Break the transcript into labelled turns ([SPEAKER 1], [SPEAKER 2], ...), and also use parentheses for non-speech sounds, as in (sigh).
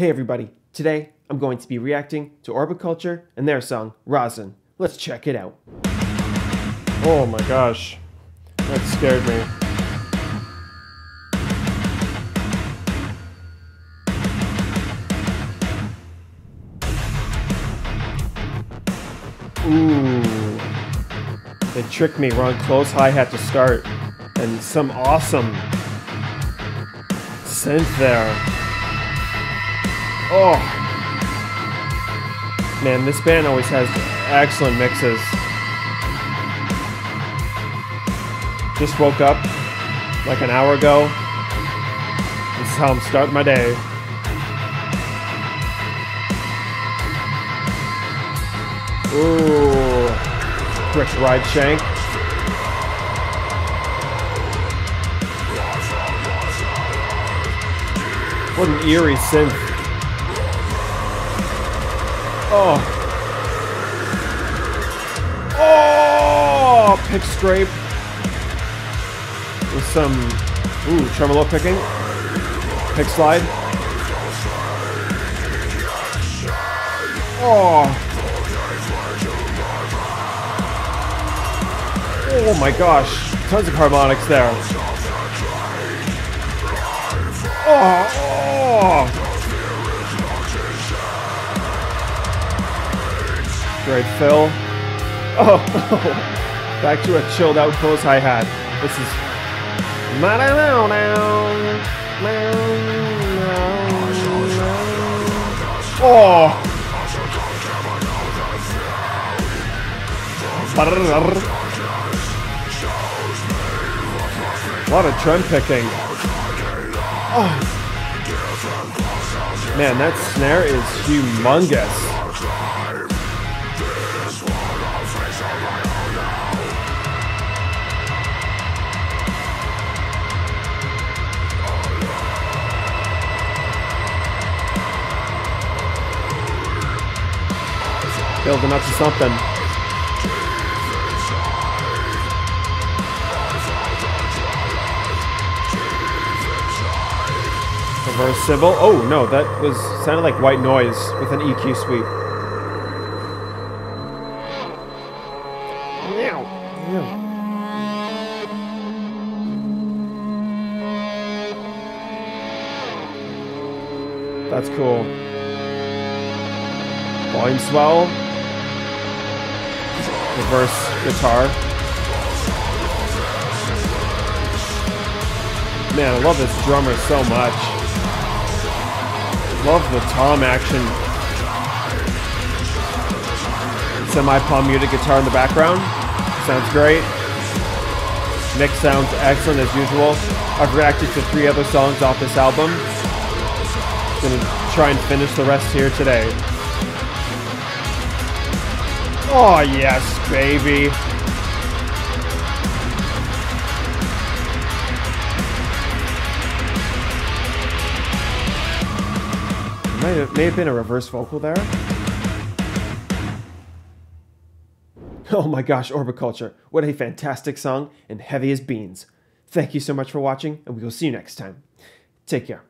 [SPEAKER 1] Hey everybody, today I'm going to be reacting to Orbit Culture and their song Rasen. Let's check it out.
[SPEAKER 2] Oh my gosh. That scared me.
[SPEAKER 1] Ooh. They tricked me, we're close hi-hat to start. And some awesome synth there. Oh. Man, this band always has excellent mixes. Just woke up like an hour ago. This is how I'm starting my day. Ooh. Quick ride shank. What an eerie synth. Oh. Oh! Pick scrape. With some, ooh, tremolo picking. Pick slide. Oh. Oh my gosh, tons of harmonics there. Oh. Great fill. Oh, (laughs) back to a chilled out close hi hat. This is. Oh. A lot of trem picking. Oh. Man, that snare is humongous. Building up to something. Reversible. Oh no, that was sounded like white noise with an EQ sweep. That's cool. Volume swell. Reverse guitar. Man, I love this drummer so much. Love the tom action. Semi-palm muted guitar in the background. Sounds great. Mix sounds excellent as usual. I've reacted to three other songs off this album. Gonna try and finish the rest here today. Oh yes, baby. Might have, may have been a reverse vocal there. Oh my gosh, Orbit Culture. What a fantastic song and heavy as beans. Thank you so much for watching, and we will see you next time. Take care.